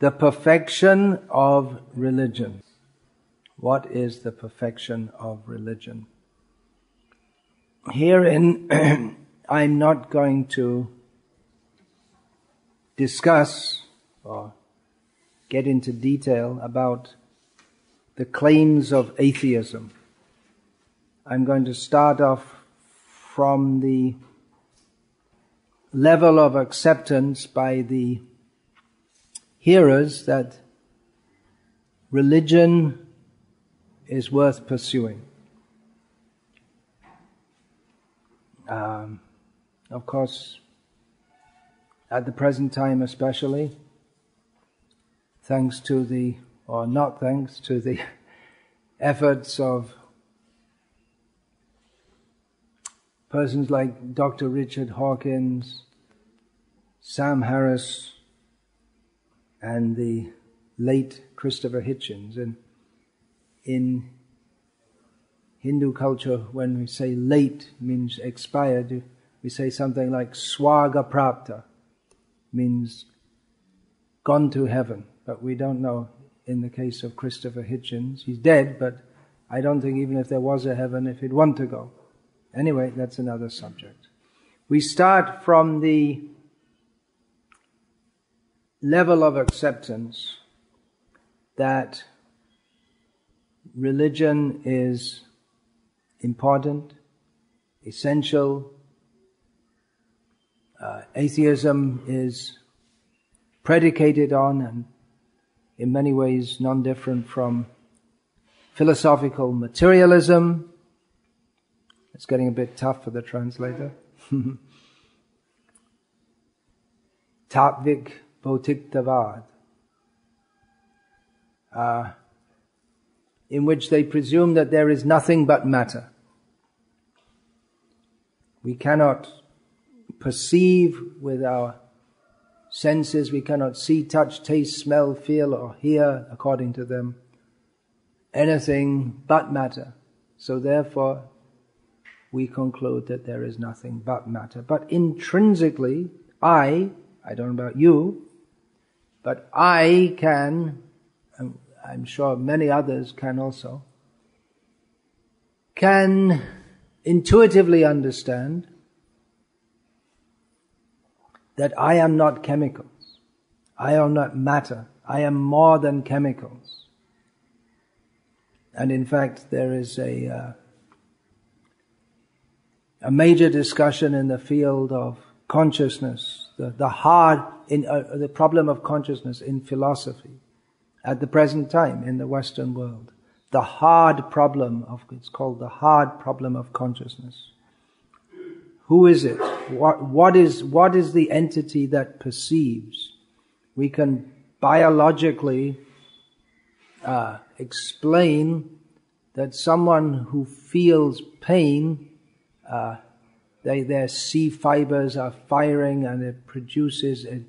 The perfection of religion. What is the perfection of religion? Herein, I'm not going to discuss or get into detail about the claims of atheism. I'm going to start off from the level of acceptance by the hearers that religion is worth pursuing. Um, of course, at the present time especially, thanks to the, or not thanks to the efforts of persons like Dr. Richard Dawkins, Sam Harris, and the late Christopher Hitchens. And in Hindu culture, when we say late means expired, we say something like swarga prapta, means gone to heaven. But we don't know in the case of Christopher Hitchens. He's dead, but I don't think even if there was a heaven, if he'd want to go. Anyway, that's another subject. We start from the level of acceptance that religion is important, essential. Uh, atheism is predicated on and in many ways non different from philosophical materialism. It's getting a bit tough for the translator. Tatvik Bhautiktavad, uh, in which they presume that there is nothing but matter. We cannot perceive with our senses, we cannot see, touch, taste, smell, feel, or hear, according to them, anything but matter. So therefore, we conclude that there is nothing but matter. But intrinsically, I, I don't know about you, but I can, I'm sure many others can also, can intuitively understand that I am not chemicals. I am not matter. I am more than chemicals. And in fact, there is a, uh, a major discussion in the field of consciousness, the, the hard, in, uh, the problem of consciousness in philosophy at the present time in the Western world. The hard problem of, it's called the hard problem of consciousness. Who is it? What, what is, what is the entity that perceives? We can biologically uh, explain that someone who feels pain uh, they, their C fibers are firing and it produces, it,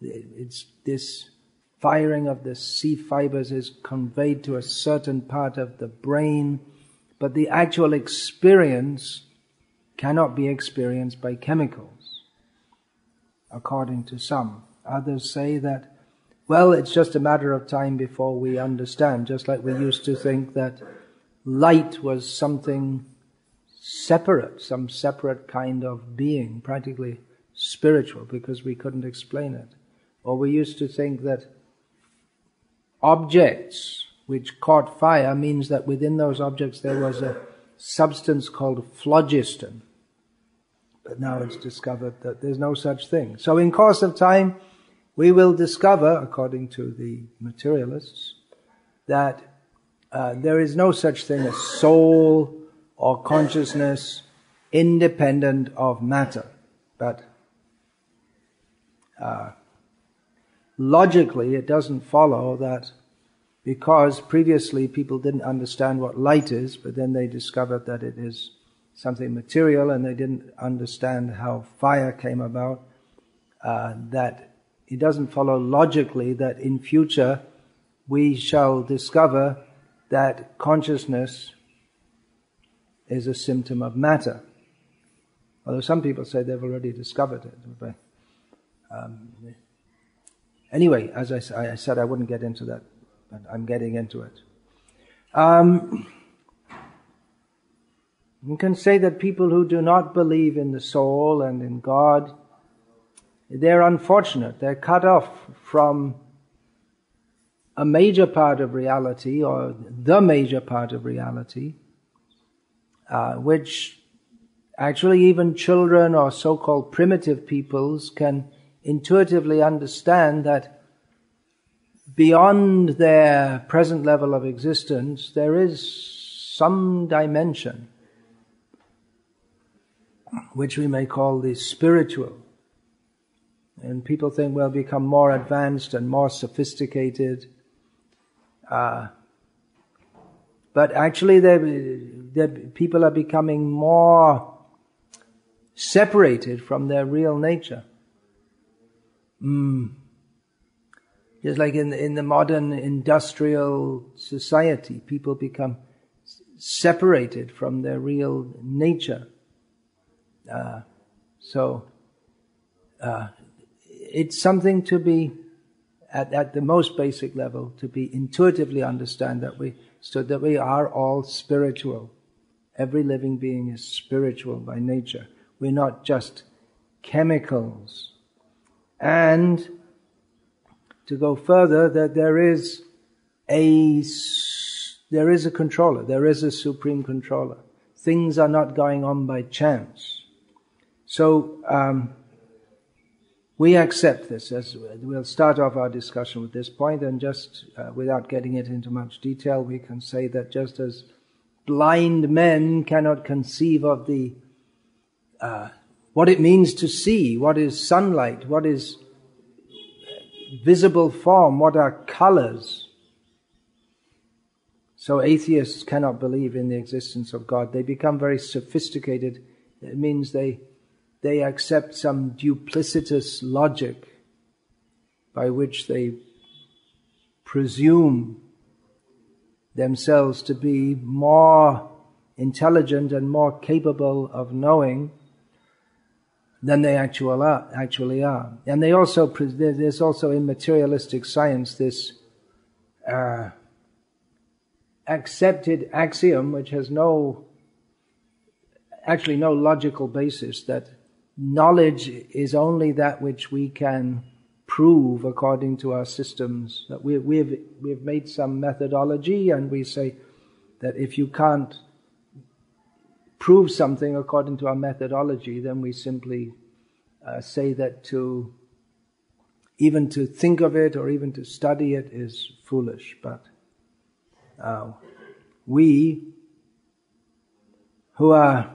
it's this firing of the C fibers is conveyed to a certain part of the brain, but the actual experience cannot be experienced by chemicals, according to some. Others say that, well, it's just a matter of time before we understand, just like we used to think that light was something separate, some separate kind of being, practically spiritual, because we couldn't explain it. Or we used to think that objects which caught fire means that within those objects there was a substance called phlogiston. But now it's discovered that there's no such thing. So in course of time, we will discover, according to the materialists, that uh, there is no such thing as soul, or consciousness independent of matter. But uh, logically, it doesn't follow that because previously people didn't understand what light is, but then they discovered that it is something material and they didn't understand how fire came about, uh, that it doesn't follow logically that in future we shall discover that consciousness is a symptom of matter. Although some people say they've already discovered it. But, um, anyway, as I, I, said, I wouldn't get into that, but I'm getting into it. Um, you can say that people who do not believe in the soul and in God, they're unfortunate. They're cut off from a major part of reality, or the major part of reality, uh, which actually even children or so-called primitive peoples can intuitively understand that beyond their present level of existence, there is some dimension which we may call the spiritual. And people think we'll become more advanced and more sophisticated. Uh, but actually, the people are becoming more separated from their real nature. Mm. Just like in, in the modern industrial society, people become separated from their real nature. Uh, so uh, it's something to be at, at the most basic level to be intuitively understand that we so that we are all spiritual. Every living being is spiritual by nature. We're not just chemicals. And to go further, that there is a there is a controller. There is a supreme controller. Things are not going on by chance. So um, we accept this as we'll start off our discussion with this point, and just uh, without getting it into much detail, we can say that just as blind men cannot conceive of the uh, what it means to see, what is sunlight, what is visible form, what are colors. So atheists cannot believe in the existence of God. They become very sophisticated. It means they they accept some duplicitous logic by which they presume themselves to be more intelligent and more capable of knowing than they actual are, actually are. And they also, there's also in materialistic science this uh, accepted axiom which has no, actually no logical basis that knowledge is only that which we can prove according to our systems. That we, we've, we've made some methodology and we say that if you can't prove something according to our methodology, then we simply uh, say that to even to think of it or even to study it is foolish. But uh, we who are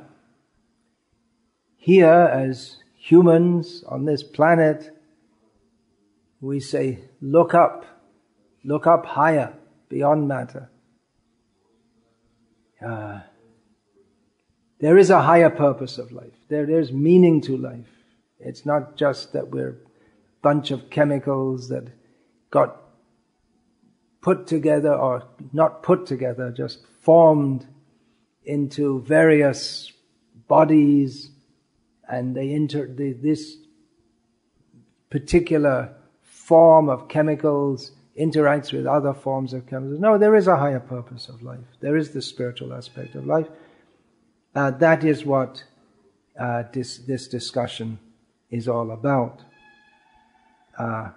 here as humans on this planet, we say, look up, look up higher, beyond matter. Uh, there is a higher purpose of life. There, there's meaning to life. It's not just that we're a bunch of chemicals that got put together or not put together, just formed into various bodies and they enter the, this particular form of chemicals interacts with other forms of chemicals. No, there is a higher purpose of life. There is the spiritual aspect of life. Uh, that is what uh, this, this discussion is all about. Uh,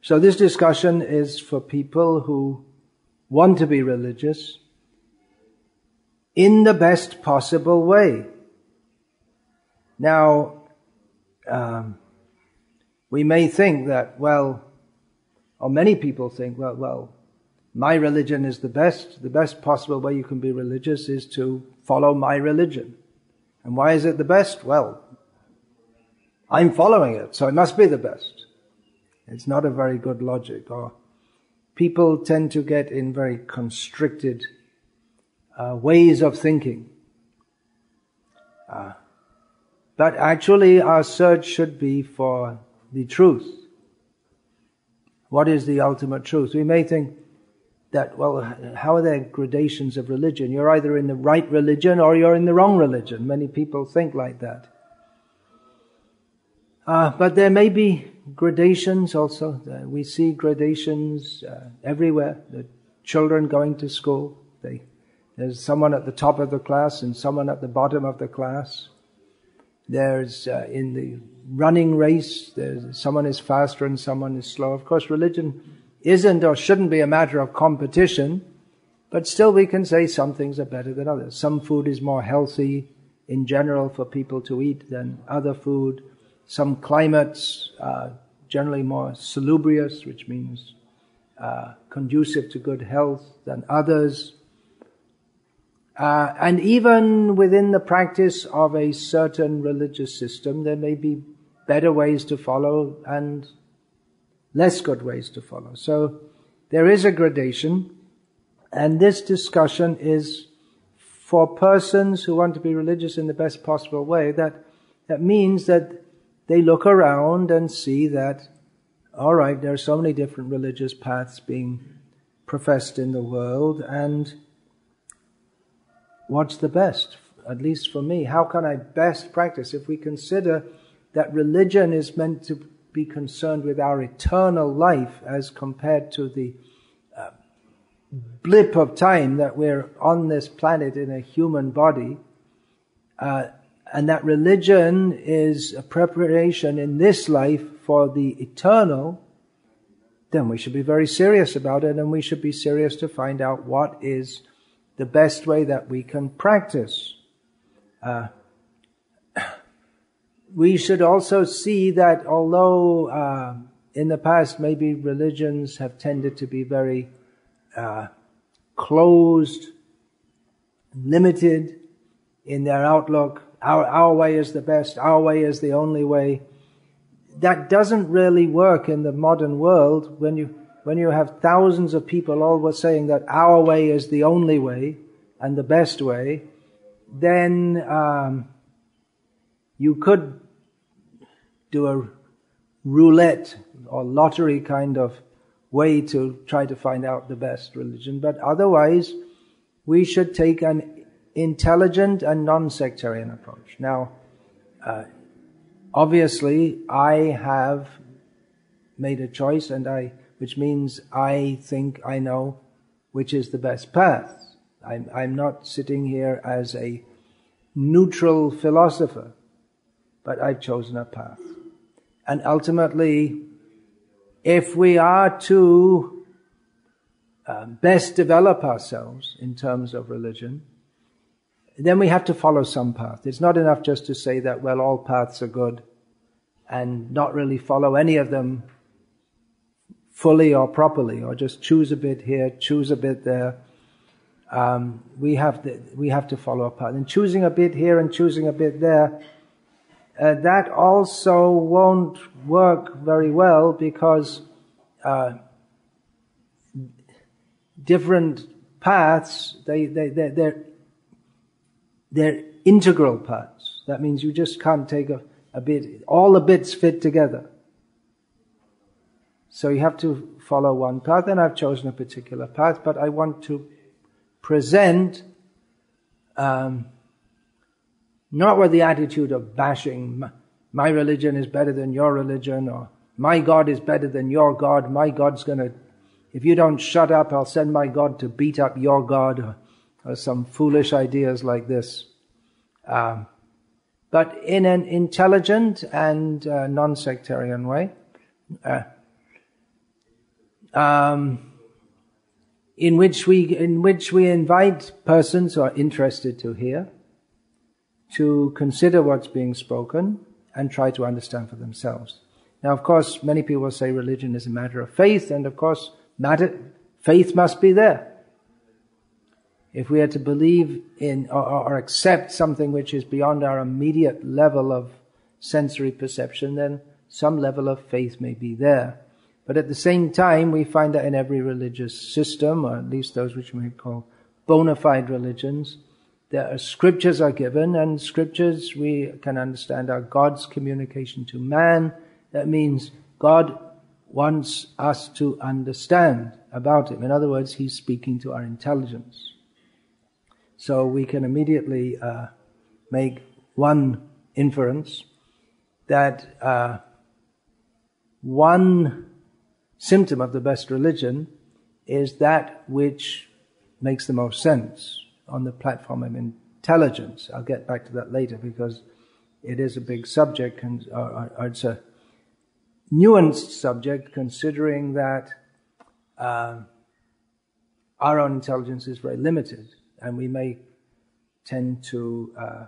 so this discussion is for people who want to be religious, in the best possible way. Now, um, we may think that, well, or many people think, well, well, my religion is the best. The best possible way you can be religious is to follow my religion. And why is it the best? Well, I'm following it, so it must be the best. It's not a very good logic. Or people tend to get in very constricted uh, ways of thinking. Uh, but actually, our search should be for the truth. What is the ultimate truth? We may think that, well, how are there gradations of religion? You're either in the right religion or you're in the wrong religion. Many people think like that. Uh, but there may be gradations also. Uh, we see gradations uh, everywhere. The children going to school, they, there's someone at the top of the class and someone at the bottom of the class. There's uh, in the running race, there's someone is faster and someone is slow. Of course, religion isn't or shouldn't be a matter of competition, but still we can say some things are better than others. Some food is more healthy in general for people to eat than other food. Some climates are generally more salubrious, which means uh, conducive to good health than others. Uh, and even within the practice of a certain religious system, there may be better ways to follow and less good ways to follow. So there is a gradation, and this discussion is for persons who want to be religious in the best possible way. That that means that they look around and see that, all right, there are so many different religious paths being professed in the world, and what's the best, at least for me? How can I best practice? If we consider that religion is meant to be concerned with our eternal life as compared to the uh, blip of time that we're on this planet in a human body, uh, and that religion is a preparation in this life for the eternal, then we should be very serious about it and we should be serious to find out what is the best way that we can practice. Uh, we should also see that although uh, in the past maybe religions have tended to be very uh, closed, limited in their outlook, our, our way is the best, our way is the only way. That doesn't really work in the modern world when you, when you have thousands of people all saying that our way is the only way and the best way, then um, you could do a roulette or lottery kind of way to try to find out the best religion. But otherwise, we should take an intelligent and non-sectarian approach. Now, uh, obviously, I have made a choice, and I, which means I think I know which is the best path. I'm, I'm not sitting here as a neutral philosopher, but I've chosen a path. And ultimately, if we are to uh, best develop ourselves in terms of religion, then we have to follow some path. It's not enough just to say that, well, all paths are good and not really follow any of them fully or properly, or just choose a bit here, choose a bit there um, we have to, we have to follow a path. And choosing a bit here and choosing a bit there, uh, that also won't work very well because uh, different paths they they they they're, they're integral paths. That means you just can't take a, a bit. All the bits fit together. So you have to follow one path, and I've chosen a particular path, but I want to present um, not with the attitude of bashing, my religion is better than your religion, or my God is better than your God, my God's gonna, if you don't shut up, I'll send my God to beat up your God, or, or some foolish ideas like this. Um, but in an intelligent and uh, non-sectarian way. Uh, um, in which we, in which we invite persons who are interested to hear, to consider what's being spoken and try to understand for themselves. Now, of course, many people say religion is a matter of faith, and of course, matter, faith must be there. If we are to believe in or, or accept something which is beyond our immediate level of sensory perception, then some level of faith may be there. But at the same time, we find that in every religious system, or at least those which we call bona fide religions, there are scriptures are given, and scriptures we can understand are God's communication to man. That means God wants us to understand about Him. In other words, He's speaking to our intelligence. So we can immediately uh, make one inference that uh, one symptom of the best religion is that which makes the most sense on the platform of intelligence. I'll get back to that later because it is a big subject, and or, or it's a nuanced subject considering that uh, our own intelligence is very limited and we may tend to uh,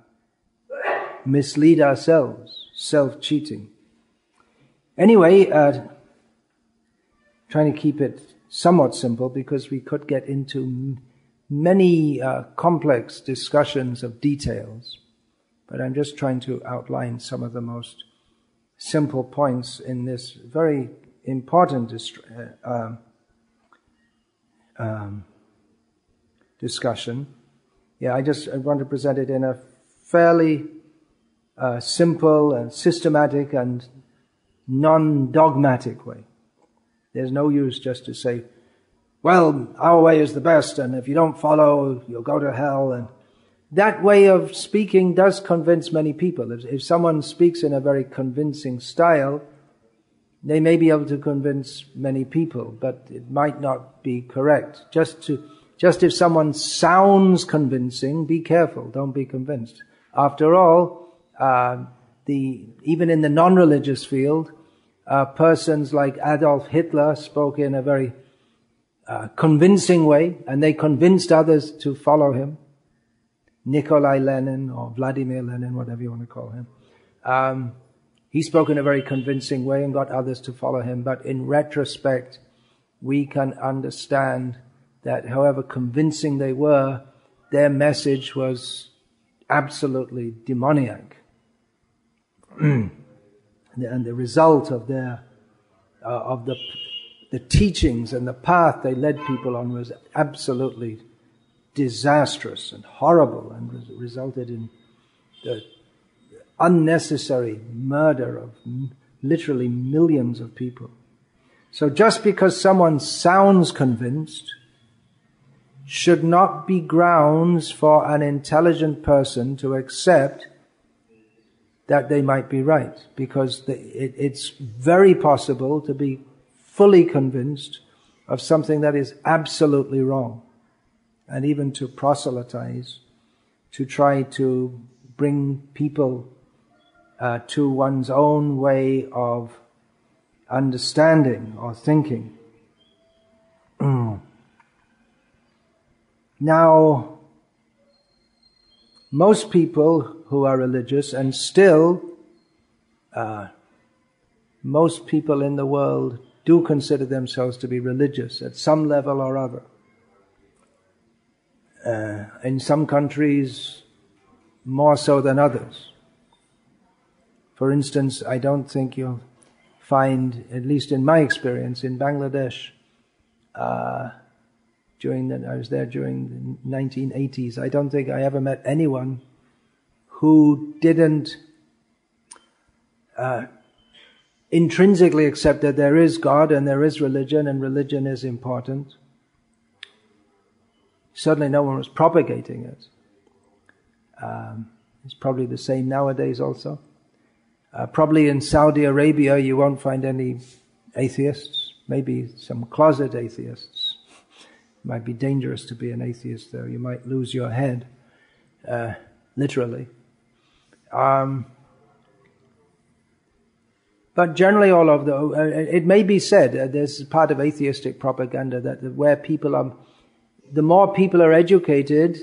mislead ourselves, self cheating. Anyway, uh, trying to keep it somewhat simple because we could get into many uh, complex discussions of details, but I'm just trying to outline some of the most simple points in this very important uh, um, um, discussion. Yeah, I just I want to present it in a fairly uh, simple and systematic and non-dogmatic way. There's no use just to say, well, our way is the best, and if you don't follow, you'll go to hell. And that way of speaking does convince many people. If, if someone speaks in a very convincing style, they may be able to convince many people, but it might not be correct. Just to, just if someone sounds convincing, be careful. Don't be convinced. After all, uh, the even in the non-religious field, uh, persons like Adolf Hitler spoke in a very uh, convincing way, and they convinced others to follow him. Nikolai Lenin or Vladimir Lenin, whatever you want to call him. Um, he spoke in a very convincing way and got others to follow him. But in retrospect, we can understand that however convincing they were, their message was absolutely demoniac. and the result of their, uh, of the the teachings and the path they led people on was absolutely disastrous and horrible and resulted in the unnecessary murder of literally millions of people. So just because someone sounds convinced should not be grounds for an intelligent person to accept that they might be right, because the, it, it's very possible to be fully convinced of something that is absolutely wrong, and even to proselytize, to try to bring people uh, to one's own way of understanding or thinking. now, most people who are religious, and still, uh, most people in the world do consider themselves to be religious at some level or other. Uh, in some countries, more so than others. For instance, I don't think you'll find, at least in my experience, in Bangladesh, uh, during the, I was there during the 1980s, I don't think I ever met anyone who didn't uh, intrinsically accept that there is God and there is religion and religion is important. Certainly no one was propagating it. Um, it's probably the same nowadays also. Uh, probably in Saudi Arabia you won't find any atheists, maybe some closet atheists. It might be dangerous to be an atheist though, you might lose your head, uh, literally. Um, but generally, all of the, uh, it may be said, uh, there's part of atheistic propaganda that where people are, the more people are educated,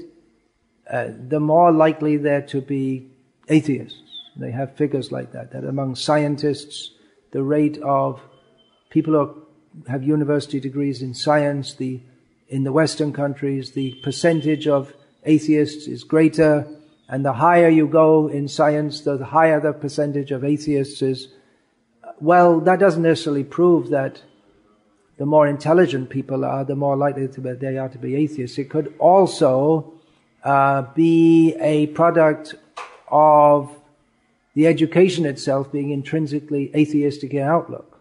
uh, the more likely they're to be atheists. They have figures like that, that among scientists, the rate of people who have university degrees in science, the, in the Western countries, the percentage of atheists is greater, and the higher you go in science, the higher the percentage of atheists is well, that doesn't necessarily prove that the more intelligent people are, the more likely be, they are to be atheists. It could also uh, be a product of the education itself being intrinsically atheistic in outlook.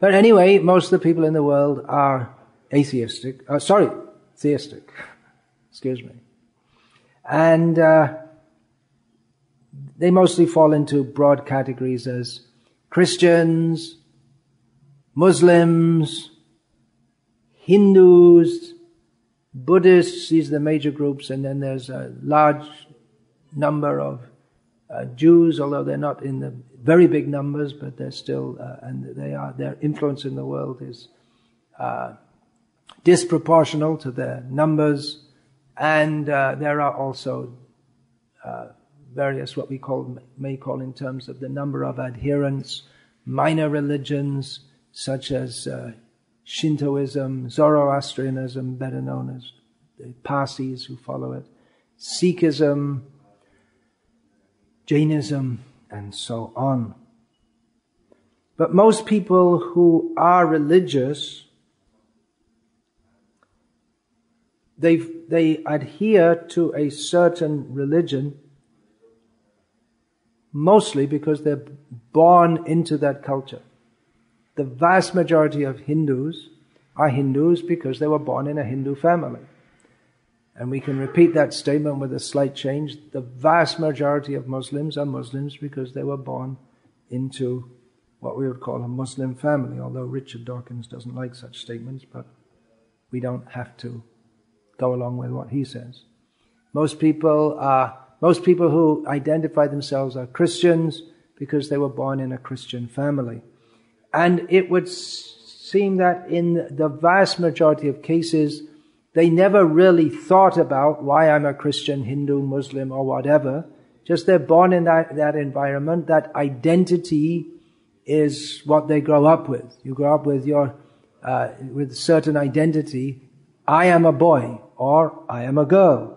But anyway, most of the people in the world are atheistic. Uh, sorry, theistic. Excuse me. And uh, they mostly fall into broad categories as Christians, Muslims, Hindus, Buddhists, these are the major groups, and then there's a large number of uh, Jews, although they're not in the very big numbers, but they're still, uh, and they are, their influence in the world is uh, disproportional to their numbers, and uh, there are also uh, various what we call may call in terms of the number of adherents, minor religions such as uh, Shintoism, Zoroastrianism, better known as the Parsis who follow it, Sikhism, Jainism, and so on. But most people who are religious, they, they adhere to a certain religion mostly because they're born into that culture. The vast majority of Hindus are Hindus because they were born in a Hindu family. And we can repeat that statement with a slight change. The vast majority of Muslims are Muslims because they were born into what we would call a Muslim family, although Richard Dawkins doesn't like such statements, but we don't have to go along with what he says. Most people are, most people who identify themselves are Christians because they were born in a Christian family. And it would seem that in the vast majority of cases, they never really thought about why I'm a Christian, Hindu, Muslim, or whatever. Just they're born in that, that environment. That identity is what they grow up with. You grow up with your, uh, with certain identity. I am a boy, or I am a girl.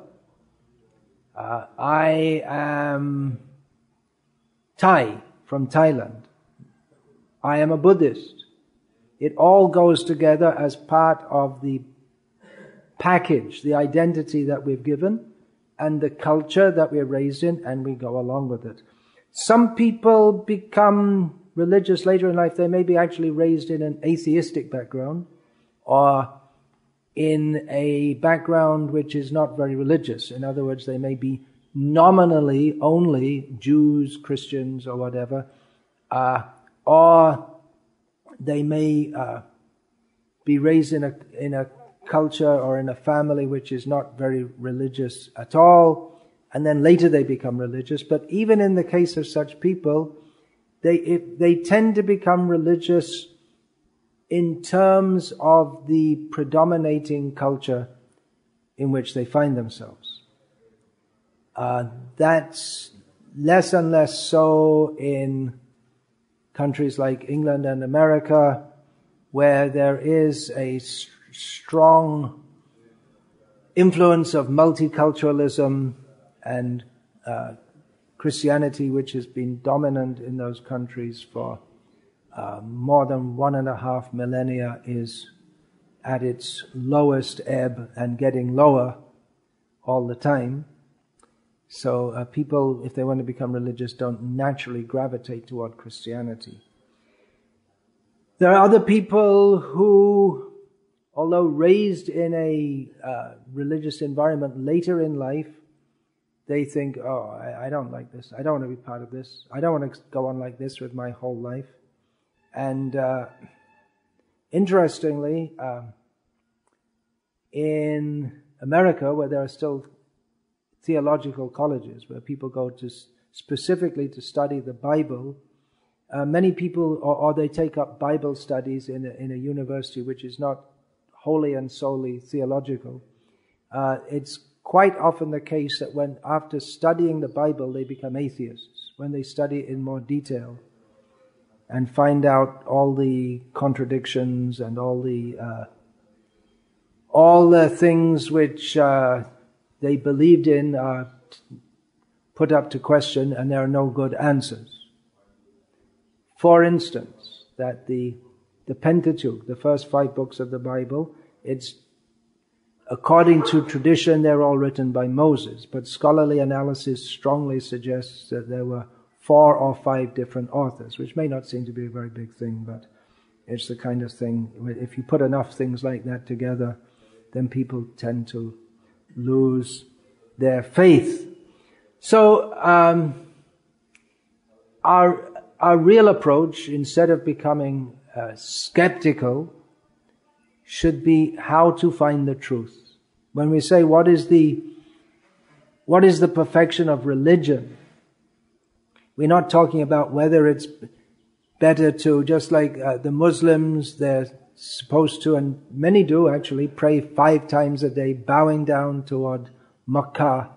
Uh, I am Thai from Thailand. I am a Buddhist. It all goes together as part of the package, the identity that we've given and the culture that we're raised in, and we go along with it. Some people become religious later in life. They may be actually raised in an atheistic background or in a background which is not very religious. In other words, they may be nominally only Jews, Christians, or whatever, uh, or they may uh, be raised in a in a culture or in a family which is not very religious at all, and then later they become religious. But even in the case of such people, they, if, they tend to become religious in terms of the predominating culture in which they find themselves. Uh, that's less and less so in countries like England and America, where there is a strong influence of multiculturalism and uh, Christianity, which has been dominant in those countries for uh, more than one and a half millennia, is at its lowest ebb and getting lower all the time. So uh, people, if they want to become religious, don't naturally gravitate toward Christianity. There are other people who although raised in a uh, religious environment later in life, they think, oh, I, I, don't like this. I don't want to be part of this. I don't want to go on like this with my whole life. And uh, interestingly, uh, in America, where there are still theological colleges where people go to specifically to study the Bible, uh, many people, or, or, they take up Bible studies in a, in a university which is not wholly and solely theological. Uh, it's quite often the case that when, after studying the Bible, they become atheists, when they study in more detail and find out all the contradictions and all the uh, all the things which uh, they believed in are put up to question, and there are no good answers. For instance, that the the Pentateuch, the first five books of the Bible. It's according to tradition, they're all written by Moses, but scholarly analysis strongly suggests that there were four or five different authors, which may not seem to be a very big thing, but it's the kind of thing, if you put enough things like that together, then people tend to lose their faith. So, um, our, our real approach, instead of becoming uh, skeptical, should be how to find the truth. When we say what is the what is the perfection of religion, we're not talking about whether it's better to just like uh, the Muslims they're supposed to and many do actually pray five times a day bowing down toward Makkah.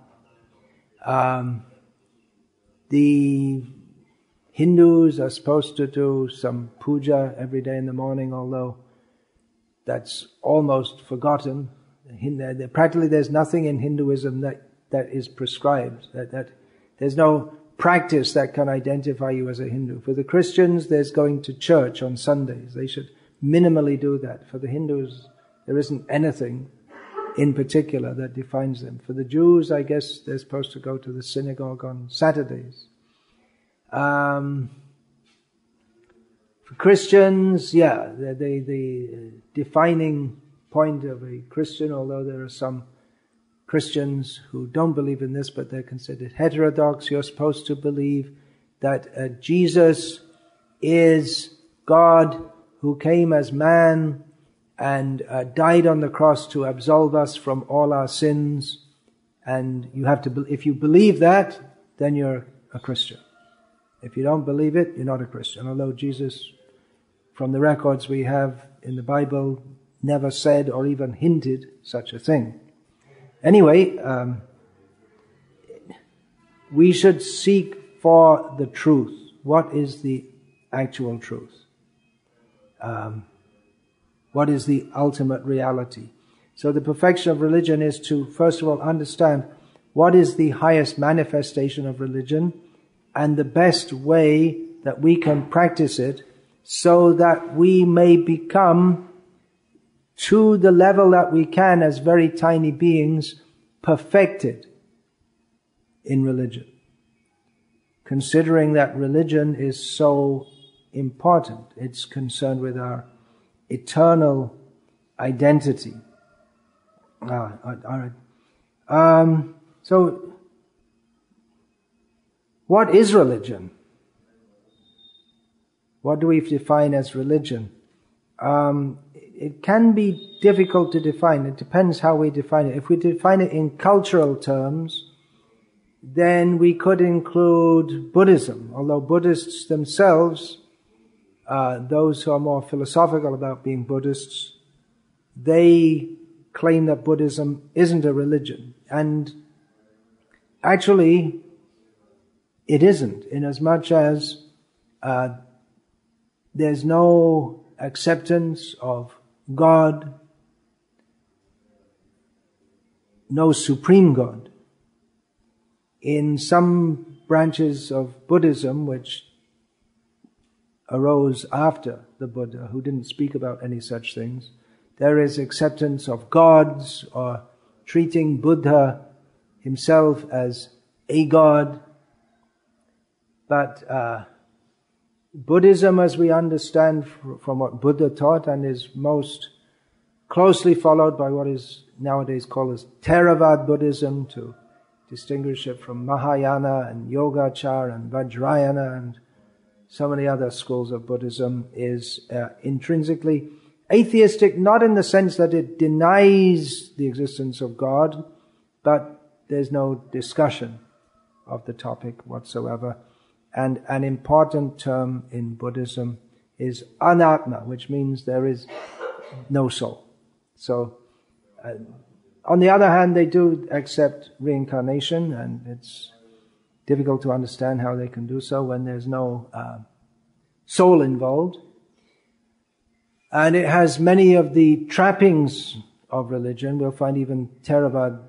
Um, the Hindus are supposed to do some puja every day in the morning, although that's almost forgotten. Practically, there's nothing in Hinduism that, that is prescribed. That, that there's no practice that can identify you as a Hindu. For the Christians, there's going to church on Sundays. They should minimally do that. For the Hindus, there isn't anything in particular that defines them. For the Jews, I guess they're supposed to go to the synagogue on Saturdays. Um, for Christians, yeah, the, the, the defining point of a Christian, although there are some Christians who don't believe in this, but they're considered heterodox, you're supposed to believe that uh, Jesus is God who came as man and uh, died on the cross to absolve us from all our sins. And you have to, if you believe that, then you're a Christian. If you don't believe it, you're not a Christian. Although Jesus, from the records we have in the Bible, never said or even hinted such a thing. Anyway, um, we should seek for the truth. What is the actual truth? Um, what is the ultimate reality? So the perfection of religion is to, first of all, understand what is the highest manifestation of religion and the best way that we can practice it so that we may become to the level that we can as very tiny beings perfected in religion. Considering that religion is so important, it's concerned with our eternal identity. Ah, all right. Um, so what is religion? What do we define as religion? Um, it can be difficult to define. It depends how we define it. If we define it in cultural terms, then we could include Buddhism, although Buddhists themselves, uh, those who are more philosophical about being Buddhists, they claim that Buddhism isn't a religion. And actually, it isn't, in as much as uh, there's no acceptance of God, no supreme God. In some branches of Buddhism, which arose after the Buddha, who didn't speak about any such things, there is acceptance of gods or treating Buddha himself as a god but uh, Buddhism, as we understand from what Buddha taught and is most closely followed by what is nowadays called as Theravada Buddhism to distinguish it from Mahayana and Yogacara and Vajrayana and so many other schools of Buddhism is uh, intrinsically atheistic, not in the sense that it denies the existence of God, but there's no discussion of the topic whatsoever. And an important term in Buddhism is anatma, which means there is no soul. So, uh, on the other hand, they do accept reincarnation, and it's difficult to understand how they can do so when there's no uh, soul involved. And it has many of the trappings of religion. We'll find even Theravada,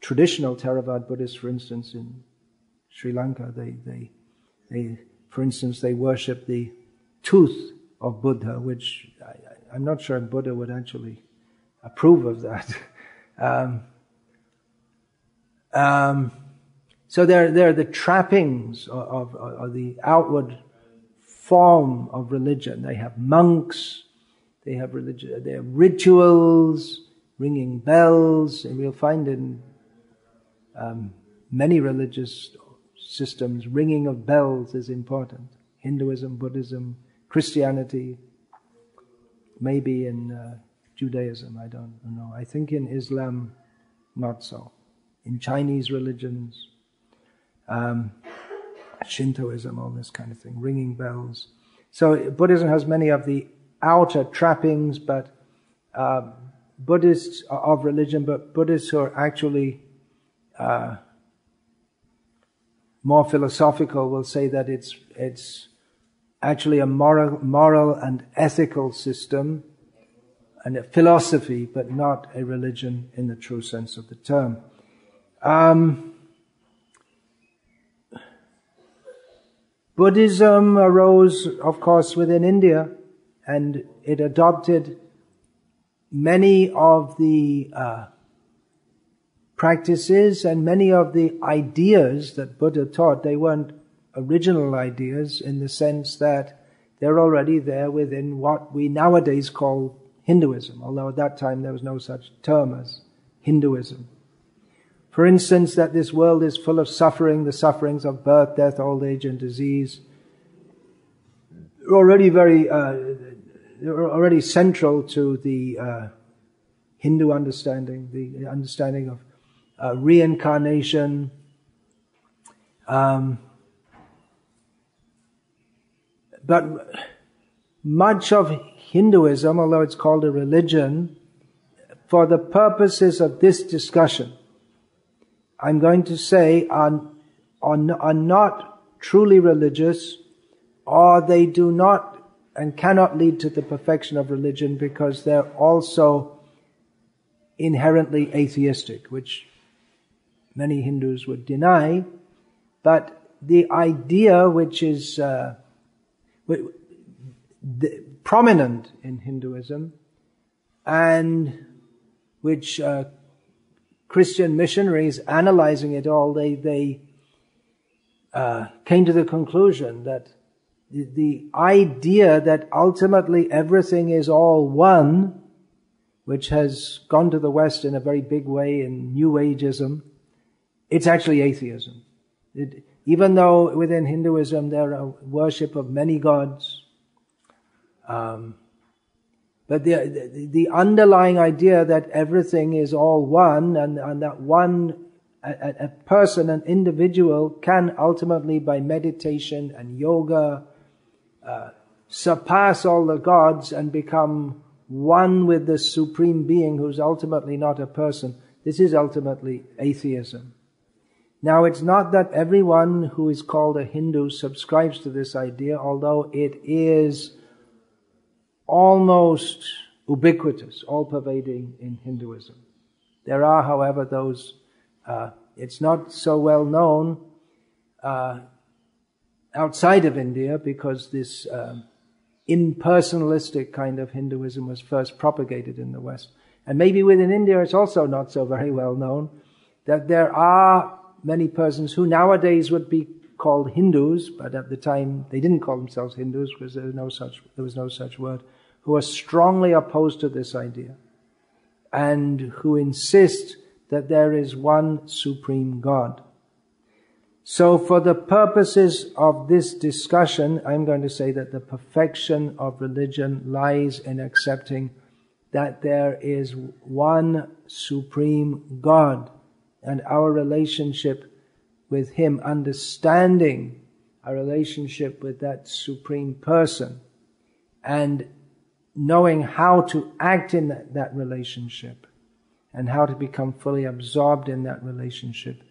traditional Theravada Buddhists, for instance, in Sri Lanka, they, they, they, for instance, they worship the tooth of Buddha, which I, am not sure Buddha would actually approve of that. um, um, so they're, they're the trappings of, of, of, the outward form of religion. They have monks, they have religion, they have rituals, ringing bells, and we'll find in um, many religious systems, ringing of bells is important. Hinduism, Buddhism, Christianity, maybe in uh, Judaism, I don't know. I think in Islam, not so. In Chinese religions, um, Shintoism, all this kind of thing, ringing bells. So Buddhism has many of the outer trappings, but uh, Buddhists of religion, but Buddhists who are actually uh, more philosophical will say that it's it's actually a moral moral and ethical system and a philosophy, but not a religion in the true sense of the term. Um, Buddhism arose, of course, within India, and it adopted many of the uh, practices and many of the ideas that Buddha taught, they weren't original ideas in the sense that they're already there within what we nowadays call Hinduism, although at that time there was no such term as Hinduism. For instance, that this world is full of suffering, the sufferings of birth, death, old age, and disease, already very, uh, already central to the uh, Hindu understanding, the understanding of uh, reincarnation. Um, but much of Hinduism, although it's called a religion, for the purposes of this discussion, I'm going to say are, are, are not truly religious or they do not and cannot lead to the perfection of religion because they're also inherently atheistic, which many Hindus would deny, but the idea which is uh, prominent in Hinduism and which uh, Christian missionaries analyzing it all, they, they uh, came to the conclusion that the, the idea that ultimately everything is all one, which has gone to the West in a very big way in New Ageism, it's actually atheism. It, even though within Hinduism there are worship of many gods, um, but the, the, underlying idea that everything is all one and, and that one, a, a, person, an individual can ultimately by meditation and yoga, uh, surpass all the gods and become one with the supreme being who's ultimately not a person. This is ultimately atheism. Now, it's not that everyone who is called a Hindu subscribes to this idea, although it is almost ubiquitous, all pervading in Hinduism. There are, however, those, uh, it's not so well known uh, outside of India because this um, impersonalistic kind of Hinduism was first propagated in the West. And maybe within India it's also not so very well known that there are many persons who nowadays would be called Hindus, but at the time they didn't call themselves Hindus because there was no such, there was no such word, who are strongly opposed to this idea and who insist that there is one supreme God. So for the purposes of this discussion, I'm going to say that the perfection of religion lies in accepting that there is one supreme God and our relationship with Him, understanding our relationship with that Supreme Person, and knowing how to act in that, that relationship and how to become fully absorbed in that relationship.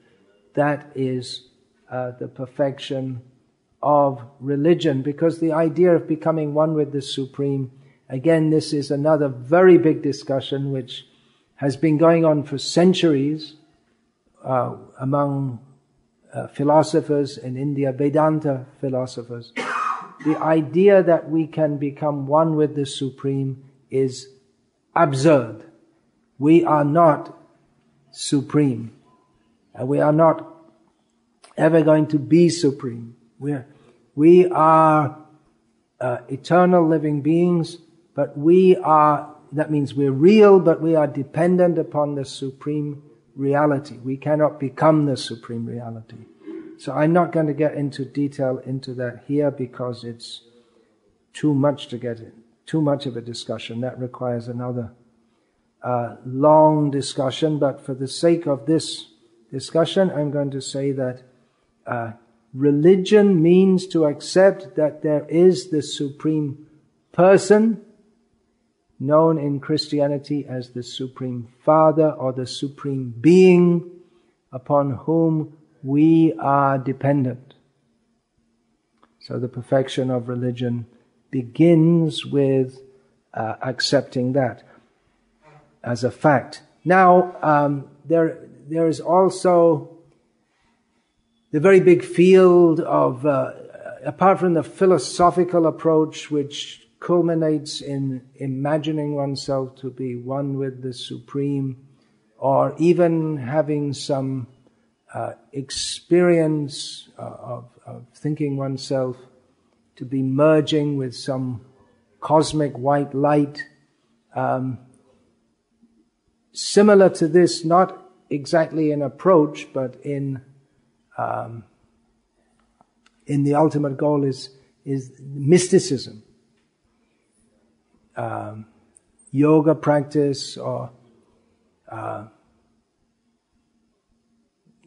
That is uh, the perfection of religion because the idea of becoming one with the Supreme, again, this is another very big discussion which has been going on for centuries uh, among uh, philosophers in India, Vedanta philosophers. the idea that we can become one with the Supreme is absurd. We are not supreme. And we are not ever going to be supreme. We're, we are uh, eternal living beings, but we are, that means we're real, but we are dependent upon the supreme reality. We cannot become the supreme reality. So I'm not going to get into detail into that here because it's too much to get in, too much of a discussion. That requires another uh, long discussion. But for the sake of this discussion, I'm going to say that uh, religion means to accept that there is the supreme person known in Christianity as the supreme father or the supreme being upon whom we are dependent. So the perfection of religion begins with uh, accepting that as a fact. Now, um, there, there is also the very big field of, uh, apart from the philosophical approach, which culminates in imagining oneself to be one with the Supreme, or even having some uh, experience uh, of, of thinking oneself to be merging with some cosmic white light. Um, similar to this, not exactly in approach, but in um, in the ultimate goal is is mysticism, um, yoga practice, or uh,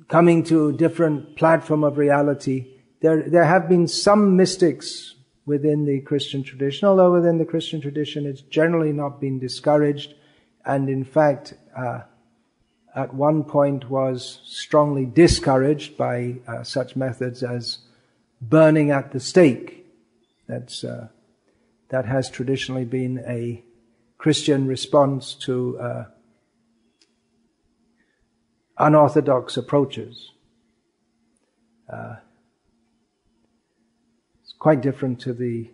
coming to a different platform of reality. There, there have been some mystics within the Christian tradition, although within the Christian tradition it's generally not been discouraged, and in fact, uh, at one point was strongly discouraged by uh, such methods as burning at the stake. That's, uh, that has traditionally been a Christian response to uh, unorthodox approaches. Uh, it's quite different to the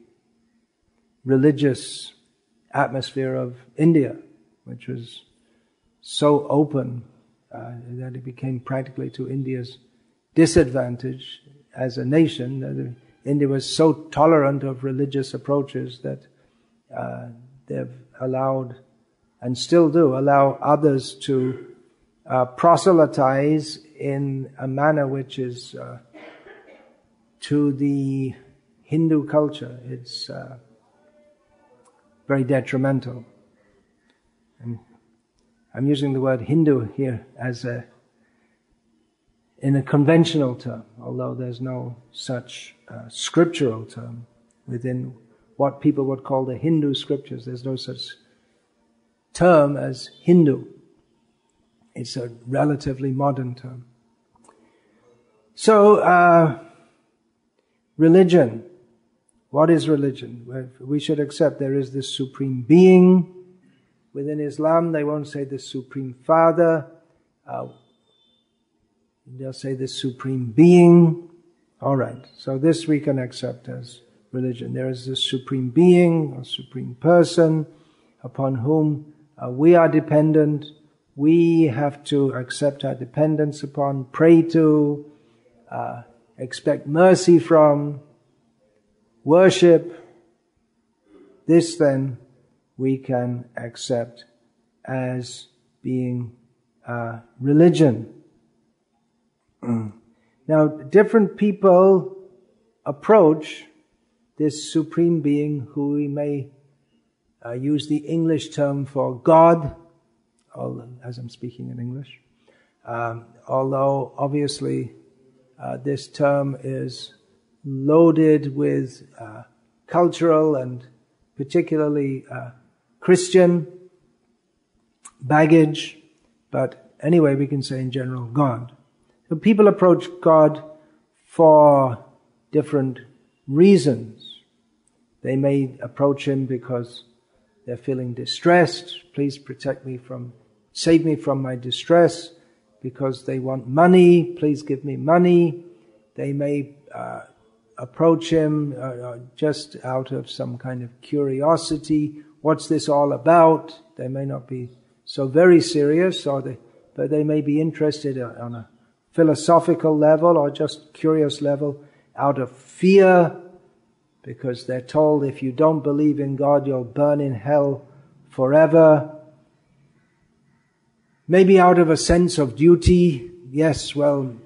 religious atmosphere of India, which was so open uh, that it became practically to India's disadvantage as a nation. India was so tolerant of religious approaches that uh, they've allowed, and still do, allow others to uh, proselytize in a manner which is uh, to the Hindu culture. It's uh, very detrimental. And I'm using the word Hindu here as a in a conventional term, although there's no such uh, scriptural term within what people would call the Hindu scriptures. There's no such term as Hindu. It's a relatively modern term. So, uh, religion. What is religion? We should accept there is this supreme being. Within Islam, they won't say the supreme father. Uh, they'll say the supreme being. All right. So this we can accept as religion. There is this supreme being a supreme person upon whom uh, we are dependent we have to accept our dependence upon, pray to, uh, expect mercy from, worship. This then we can accept as being uh, religion. Now, different people approach this supreme being who we may uh, use the English term for God as I'm speaking in English. Um, although obviously uh, this term is loaded with uh, cultural and particularly uh, Christian baggage, but anyway, we can say in general God. So people approach God for different reasons. They may approach Him because they're feeling distressed. Please protect me from Save me from my distress because they want money. Please give me money. They may uh, approach him uh, uh, just out of some kind of curiosity. What's this all about? They may not be so very serious, or they, but they may be interested on a philosophical level or just curious level out of fear because they're told if you don't believe in God, you'll burn in hell forever. Maybe out of a sense of duty. Yes, well,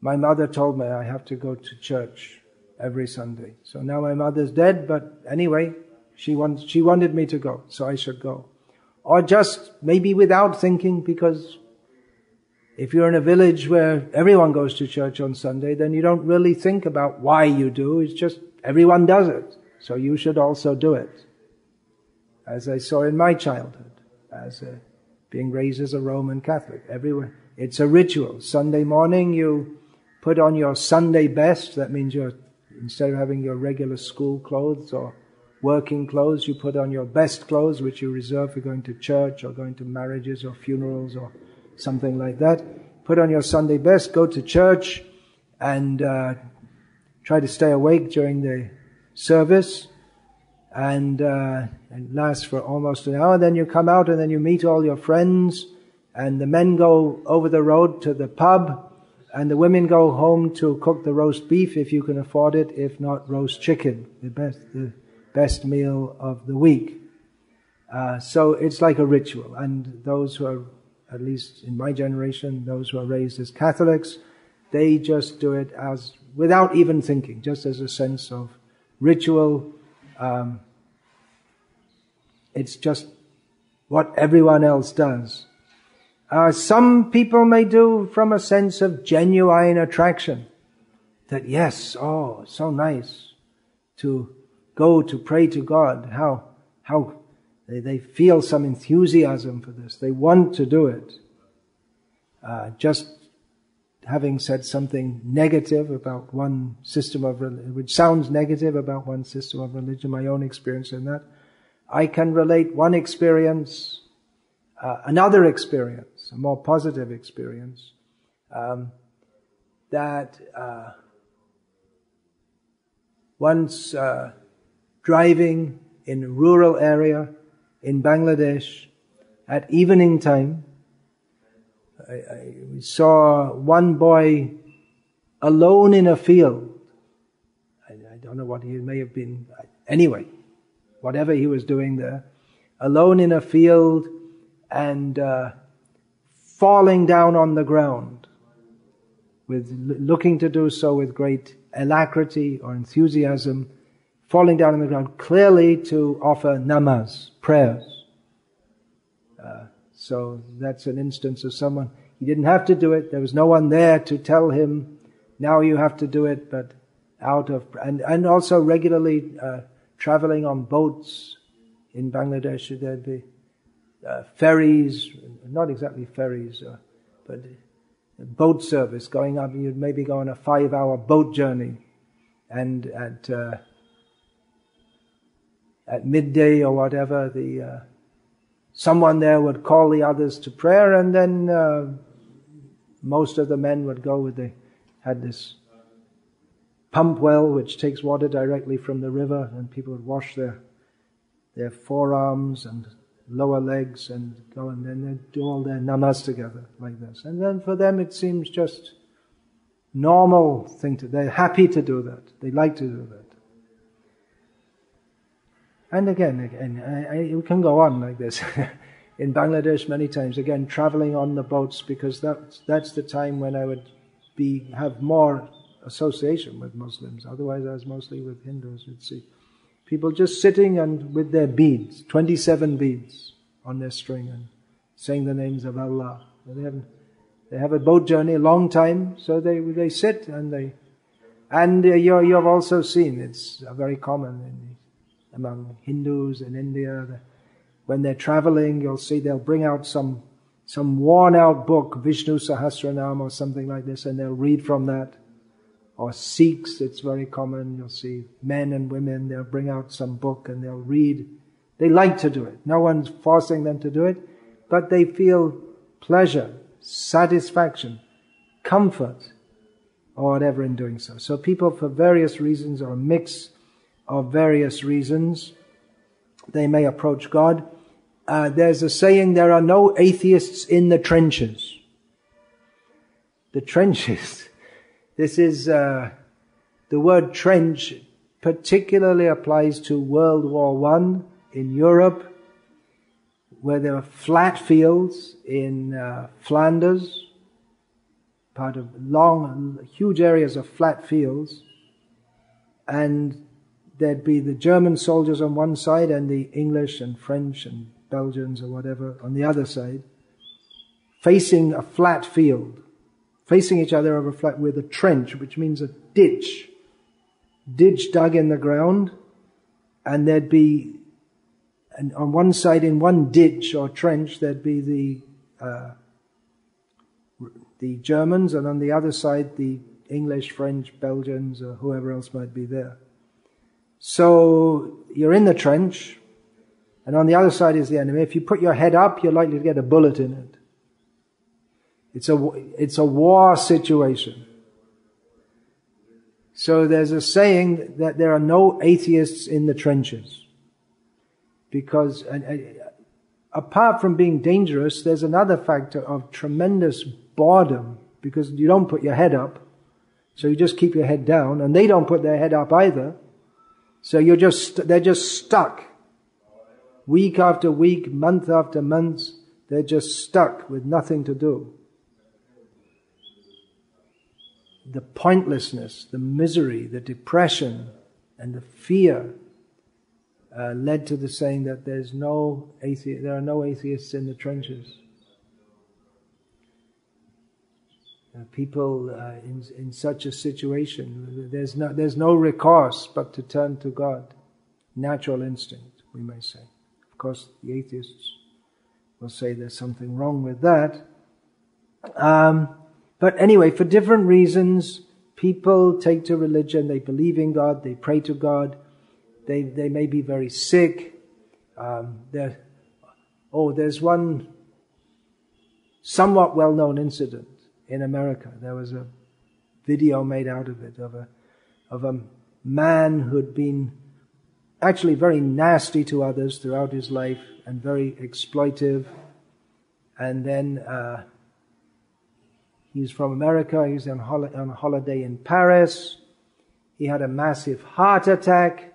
my mother told me I have to go to church every Sunday. So now my mother's dead, but anyway, she, wants, she wanted me to go, so I should go. Or just maybe without thinking because if you're in a village where everyone goes to church on Sunday, then you don't really think about why you do. It's just everyone does it. So you should also do it. As I saw in my childhood, as a, being raised as a Roman Catholic. everyone, it's a ritual. Sunday morning you put on your Sunday best. That means you're, instead of having your regular school clothes or working clothes, you put on your best clothes, which you reserve for going to church or going to marriages or funerals or something like that. Put on your Sunday best, go to church, and uh, try to stay awake during the service. And, uh, and last for almost an hour. Then you come out and then you meet all your friends. And the men go over the road to the pub. And the women go home to cook the roast beef if you can afford it. If not, roast chicken, the best, the best meal of the week. Uh, so it's like a ritual. And those who are at least in my generation, those who are raised as Catholics, they just do it as, without even thinking, just as a sense of ritual. Um, it's just what everyone else does. Uh, some people may do from a sense of genuine attraction. That yes, oh, so nice to go to pray to God. How, how they, they feel some enthusiasm for this. They want to do it. Uh, just having said something negative about one system of religion, which sounds negative about one system of religion, my own experience in that, I can relate one experience, uh, another experience, a more positive experience, um, that uh, once uh, driving in a rural area, in Bangladesh at evening time. I, I saw one boy alone in a field. I, I don't know what he may have been. Anyway, whatever he was doing there, alone in a field and uh, falling down on the ground, with looking to do so with great alacrity or enthusiasm, falling down on the ground, clearly to offer namas, prayers. Uh, so that's an instance of someone, he didn't have to do it, there was no one there to tell him, now you have to do it, but out of, and, and also regularly uh, traveling on boats in Bangladesh, there'd be uh, ferries, not exactly ferries, uh, but boat service going up, you'd maybe go on a five hour boat journey and at uh, at midday or whatever, the uh, someone there would call the others to prayer, and then uh, most of the men would go with the had this pump well which takes water directly from the river, and people would wash their their forearms and lower legs and go and then they do all their namas together like this. And then for them it seems just normal thing to, they're happy to do that. They like to do that. And again, again, I, I, can go on like this. in Bangladesh, many times, again, traveling on the boats because that's, that's the time when I would be, have more association with Muslims. Otherwise, I was mostly with Hindus, you'd see. People just sitting and with their beads, 27 beads on their string and saying the names of Allah. They have, they have a boat journey, a long time, so they, they sit and they, and uh, you, you have also seen, it's very common in among Hindus in India. When they're traveling, you'll see they'll bring out some, some worn out book, Vishnu Sahasranam or something like this, and they'll read from that. Or Sikhs, it's very common. You'll see men and women, they'll bring out some book and they'll read. They like to do it. No one's forcing them to do it, but they feel pleasure, satisfaction, comfort or whatever in doing so. So people for various reasons or a mix of various reasons, they may approach God. Uh, there's a saying, there are no atheists in the trenches. The trenches. This is, uh, the word trench particularly applies to World War One in Europe, where there were flat fields in uh, Flanders, part of long, huge areas of flat fields, and there'd be the German soldiers on one side and the English and French and Belgians or whatever on the other side, facing a flat field, facing each other over a flat with a trench, which means a ditch ditch dug in the ground, and there'd be, and on one side in one ditch or trench, there'd be the uh, the Germans, and on the other side the English, French, Belgians, or whoever else might be there. So you're in the trench, and on the other side is the enemy. If you put your head up, you're likely to get a bullet in it. It's a, it's a war situation. So there's a saying that there are no atheists in the trenches. Because apart from being dangerous, there's another factor of tremendous boredom because you don't put your head up. So you just keep your head down and they don't put their head up either. So you're just, they're just stuck. Week after week, month after month, they're just stuck with nothing to do the pointlessness, the misery, the depression, and the fear uh, led to the saying that there's no athe- there are no atheists in the trenches. Uh, people uh, in, in such a situation, there's no, there's no recourse but to turn to God. Natural instinct, we may say. Of course, the atheists will say there's something wrong with that. Um, but anyway, for different reasons, people take to religion, they believe in God, they pray to God, they, they may be very sick. Um, oh, there's one somewhat well known incident in America. There was a video made out of it of a, of a man who'd been actually very nasty to others throughout his life and very exploitive. And then uh, He's from America. He's on, hol- on holiday in Paris. He had a massive heart attack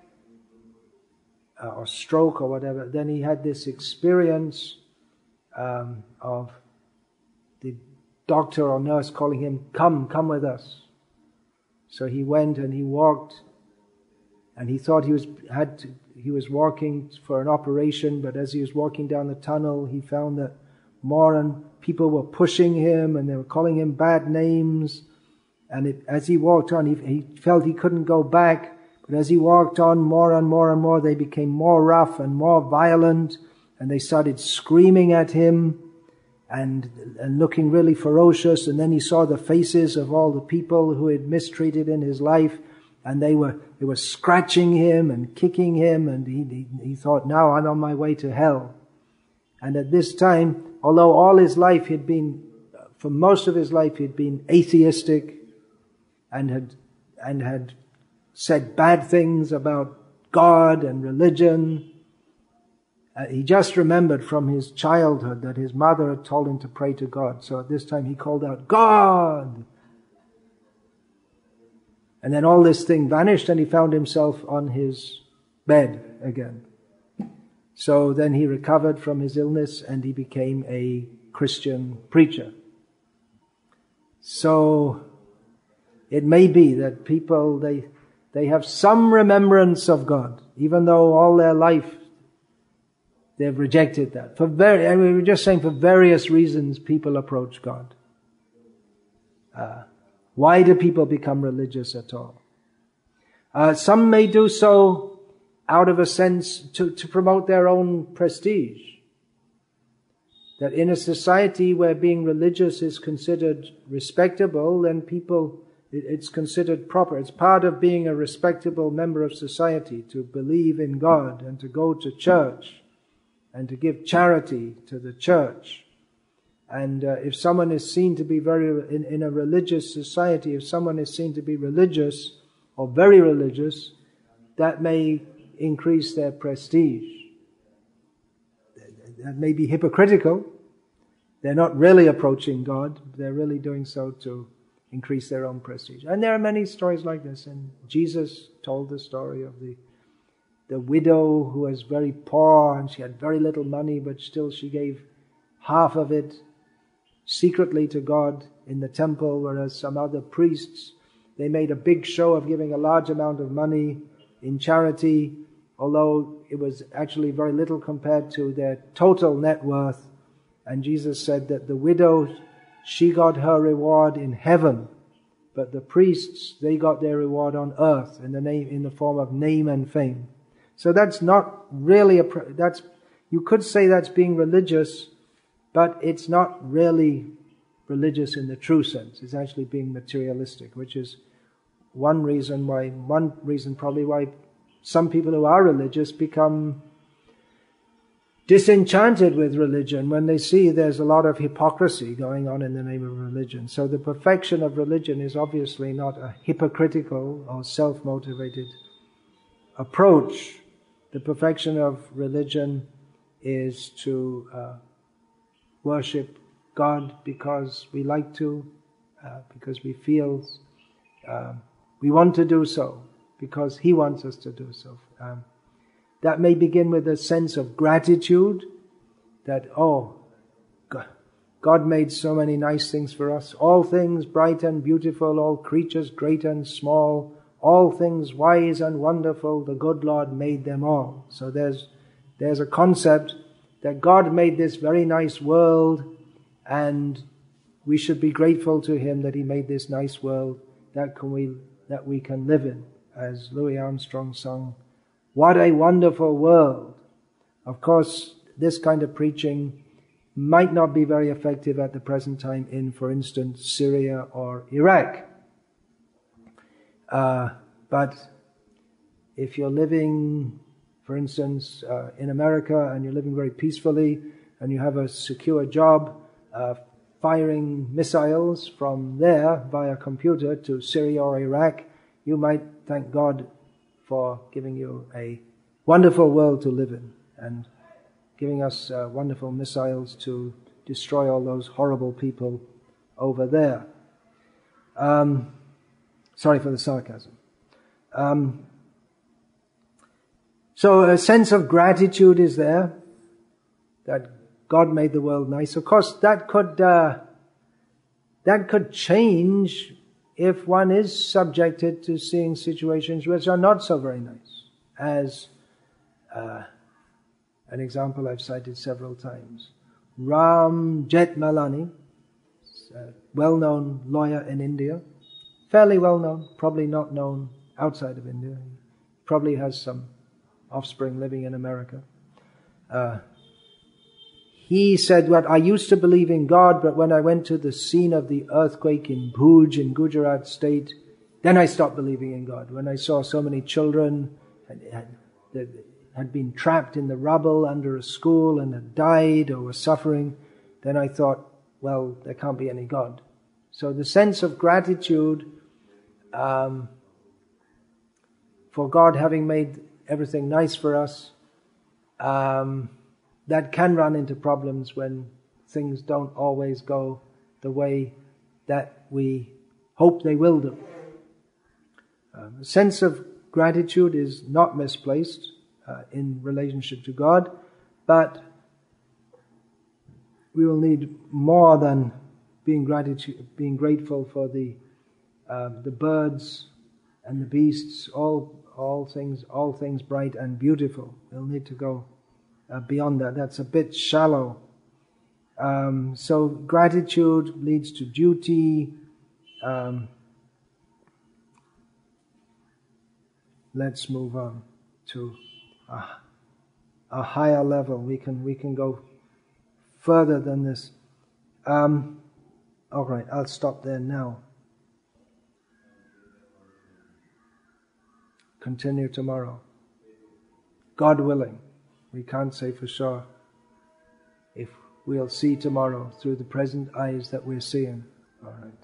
uh, or stroke or whatever. Then he had this experience um, of doctor or nurse calling him, "Come, come with us." So he went and he walked, and he thought he was had to, he was walking for an operation, but as he was walking down the tunnel, he found that more and people were pushing him and they were calling him bad names. And it, as he walked on, he, he felt he couldn't go back. But as he walked on more and more and more, they became more rough and more violent. And they started screaming at him and, and looking really ferocious. And then he saw the faces of all the people who had mistreated in his life. And they were, they were scratching him and kicking him. And he, he, he thought, now I'm on my way to hell. And at this time, although all his life he'd been, for most of his life he'd been atheistic and had, and had said bad things about God and religion. Uh, he just remembered from his childhood that his mother had told him to pray to God. So at this time he called out, God! And then all this thing vanished and he found himself on his bed again. So then he recovered from his illness and he became a Christian preacher. So it may be that people, they, they have some remembrance of God, even though all their life they've rejected that. For very, I mean, we're just saying for various reasons people approach God. Uh, why do people become religious at all? Uh, some may do so out of a sense to, to promote their own prestige. That in a society where being religious is considered respectable, then people, it's considered proper. It's part of being a respectable member of society to believe in God and to go to church and to give charity to the church And uh, if someone is seen to be very, in, in a religious society, if someone is seen to be religious or very religious, that may increase their prestige. That may be hypocritical. They're not really approaching God, they're really doing so to increase their own prestige. And there are many stories like this, and Jesus told the story of the the widow who was very poor and she had very little money, but still she gave half of it secretly to God in the temple, whereas some other priests, they made a big show of giving a large amount of money in charity, although it was actually very little compared to their total net worth. And Jesus said that the widow, she got her reward in heaven, but the priests, they got their reward on earth in the name, in the form of name and fame. So that's not really a, that's, you could say that's being religious, but it's not really religious in the true sense. It's actually being materialistic, which is one reason why, one reason probably why some people who are religious become disenchanted with religion when they see there's a lot of hypocrisy going on in the name of religion. So the perfection of religion is obviously not a hypocritical or self-motivated approach the perfection of religion is to uh, worship God because we like to, uh, because we feel uh, we want to do so, because He wants us to do so. Um, that may begin with a sense of gratitude that, oh, God made so many nice things for us. All things bright and beautiful, all creatures great and small, all things wise and wonderful, the good Lord made them all. So there's, there's a concept that God made this very nice world and we should be grateful to Him that He made this nice world that can we, that we can live in. As Louis Armstrong sung, what a wonderful world. Of course, this kind of preaching might not be very effective at the present time in, for instance, Syria or Iraq. Uh, but if you're living, for instance, uh, in America and you're living very peacefully and you have a secure job, uh, firing missiles from there via computer to Syria or Iraq, you might thank God for giving you a wonderful world to live in and giving us uh, wonderful missiles to destroy all those horrible people over there. Um, Sorry for the sarcasm. Um, so a sense of gratitude is there that God made the world nice. Of course, that could uh, that could change if one is subjected to seeing situations which are not so very nice. As uh, an example I've cited several times, Ram Jethmalani, a well-known lawyer in India, fairly well known, probably not known outside of India. He probably has some offspring living in America. Uh, he said, What I used to believe in God, but when I went to the scene of the earthquake in Bhuj in Gujarat state, then I stopped believing in God. When I saw so many children had, had been trapped in the rubble under a school and had died or were suffering, then I thought, well, there can't be any God. So the sense of gratitude um, for God having made everything nice for us, um, that can run into problems when things don't always go the way that we hope they will do. Um, a sense of gratitude is not misplaced uh, in relationship to God, but we will need more than being gratitude, being grateful for the um, the birds and the beasts, all, all things, all things bright and beautiful. We'll need to go uh, beyond that. That's a bit shallow. Um, so gratitude leads to duty. Um, let's move on to a, a, higher level. We can we can go further than this. Um, all right, I'll stop there now. Continue tomorrow. God willing. We can't say for sure if we'll see tomorrow through the present eyes that we're seeing. All right.